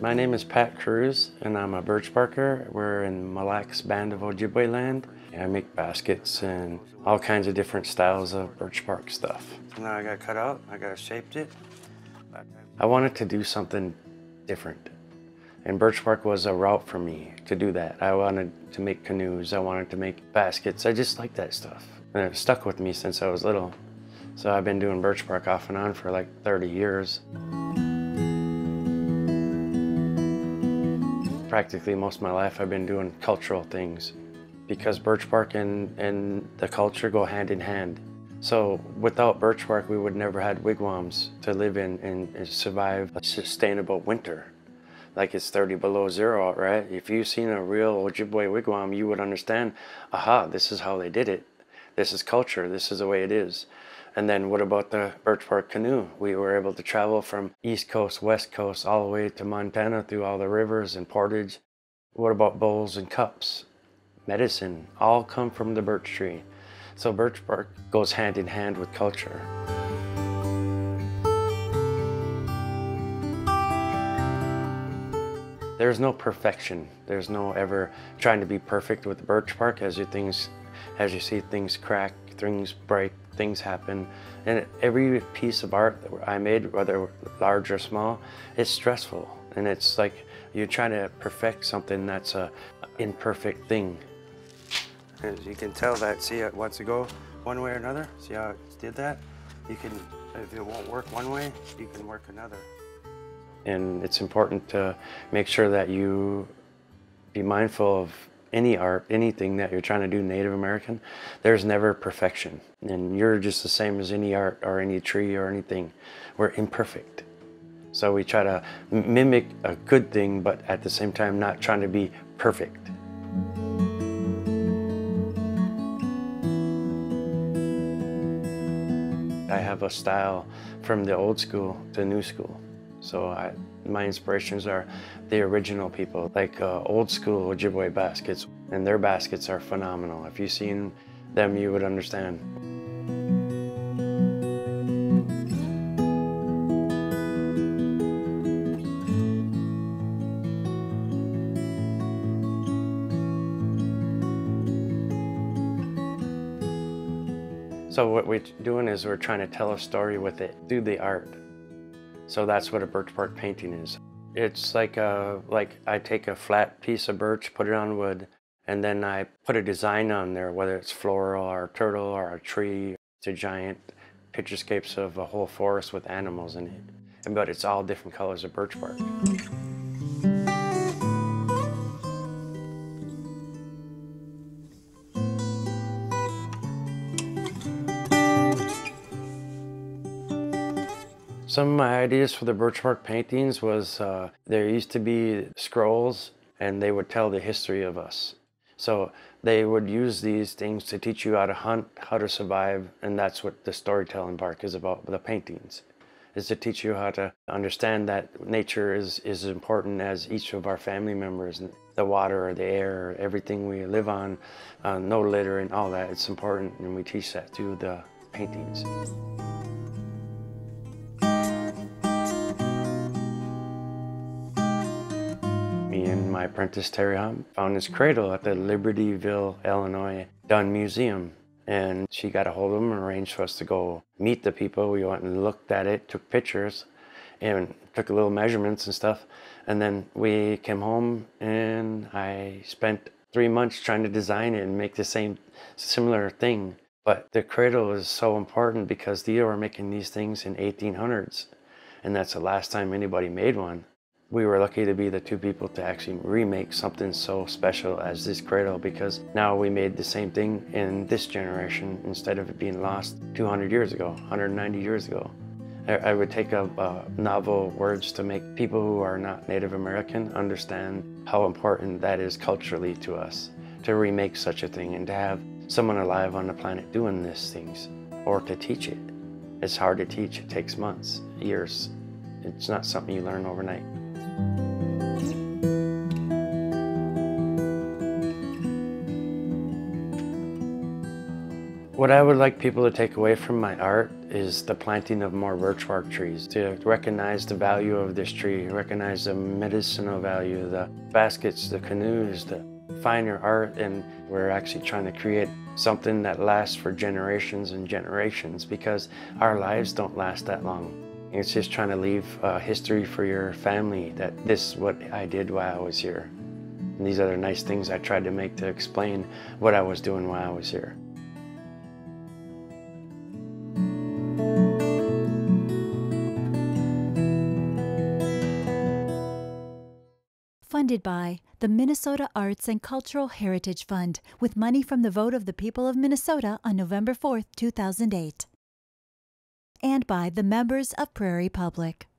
My name is Pat Kruse and I'm a birch barker. We're in Mille Lacs Band of Ojibwe land. I make baskets and all kinds of different styles of birch bark stuff. Now I got cut out, I got shaped it. I wanted to do something different. And birch bark was a route for me to do that. I wanted to make canoes, I wanted to make baskets. I just like that stuff. And it stuck with me since I was little. So I've been doing birch bark off and on for like 30 years. Practically most of my life I've been doing cultural things because birch bark and, and the culture go hand in hand. So without birch bark, we would never had wigwams to live in and, and survive a sustainable winter. Like it's 30 below zero right? If you've seen a real Ojibwe wigwam, you would understand, aha, this is how they did it. This is culture, this is the way it is. And then what about the birch bark canoe? We were able to travel from East Coast, West Coast, all the way to Montana through all the rivers and portage. What about bowls and cups? Medicine, all come from the birch tree. So birch bark goes hand in hand with culture. There's no perfection. There's no ever trying to be perfect with birch bark as your things as you see things crack, things break, things happen. And every piece of art that I made, whether large or small, is stressful. And it's like you're trying to perfect something that's a imperfect thing. As you can tell that, see it wants to go one way or another. See how it did that? You can, if it won't work one way, you can work another. And it's important to make sure that you be mindful of any art, anything that you're trying to do Native American, there's never perfection. And you're just the same as any art or any tree or anything. We're imperfect. So we try to mimic a good thing, but at the same time, not trying to be perfect. I have a style from the old school to new school. So I, my inspirations are the original people, like uh, old school Ojibwe baskets, and their baskets are phenomenal. If you've seen them, you would understand. So what we're doing is we're trying to tell a story with it through the art. So that's what a birch bark painting is. It's like a, like I take a flat piece of birch, put it on wood, and then I put a design on there, whether it's floral or a turtle or a tree. It's a giant picturescapes of a whole forest with animals in it. But it's all different colors of birch bark. Some of my ideas for the birch bark paintings was uh, there used to be scrolls and they would tell the history of us. So they would use these things to teach you how to hunt, how to survive, and that's what the storytelling bark is about, with the paintings, is to teach you how to understand that nature is, is as important as each of our family members, the water, the air, everything we live on, uh, no litter and all that, it's important, and we teach that through the paintings. My apprentice Terry Hum found his cradle at the Libertyville, Illinois Dunn Museum. And she got a hold of him and arranged for us to go meet the people. We went and looked at it, took pictures, and took a little measurements and stuff. And then we came home and I spent three months trying to design it and make the same similar thing. But the cradle is so important because they were making these things in 1800s. And that's the last time anybody made one. We were lucky to be the two people to actually remake something so special as this cradle because now we made the same thing in this generation instead of it being lost 200 years ago, 190 years ago. I, would take a, uh, novel words to make people who are not Native American understand how important that is culturally to us to remake such a thing and to have someone alive on the planet doing these things or to teach it. It's hard to teach, it takes months, years. It's not something you learn overnight. What I would like people to take away from my art is the planting of more birchbark trees to recognize the value of this tree, recognize the medicinal value, the baskets, the canoes, the finer art, and we're actually trying to create something that lasts for generations and generations because our lives don't last that long. It's just trying to leave a history for your family that this is what I did while I was here. And these are the nice things I tried to make to explain what I was doing while I was here. Funded by the Minnesota Arts and Cultural Heritage Fund with money from the vote of the people of Minnesota on November 4, 2008. And by the members of Prairie Public.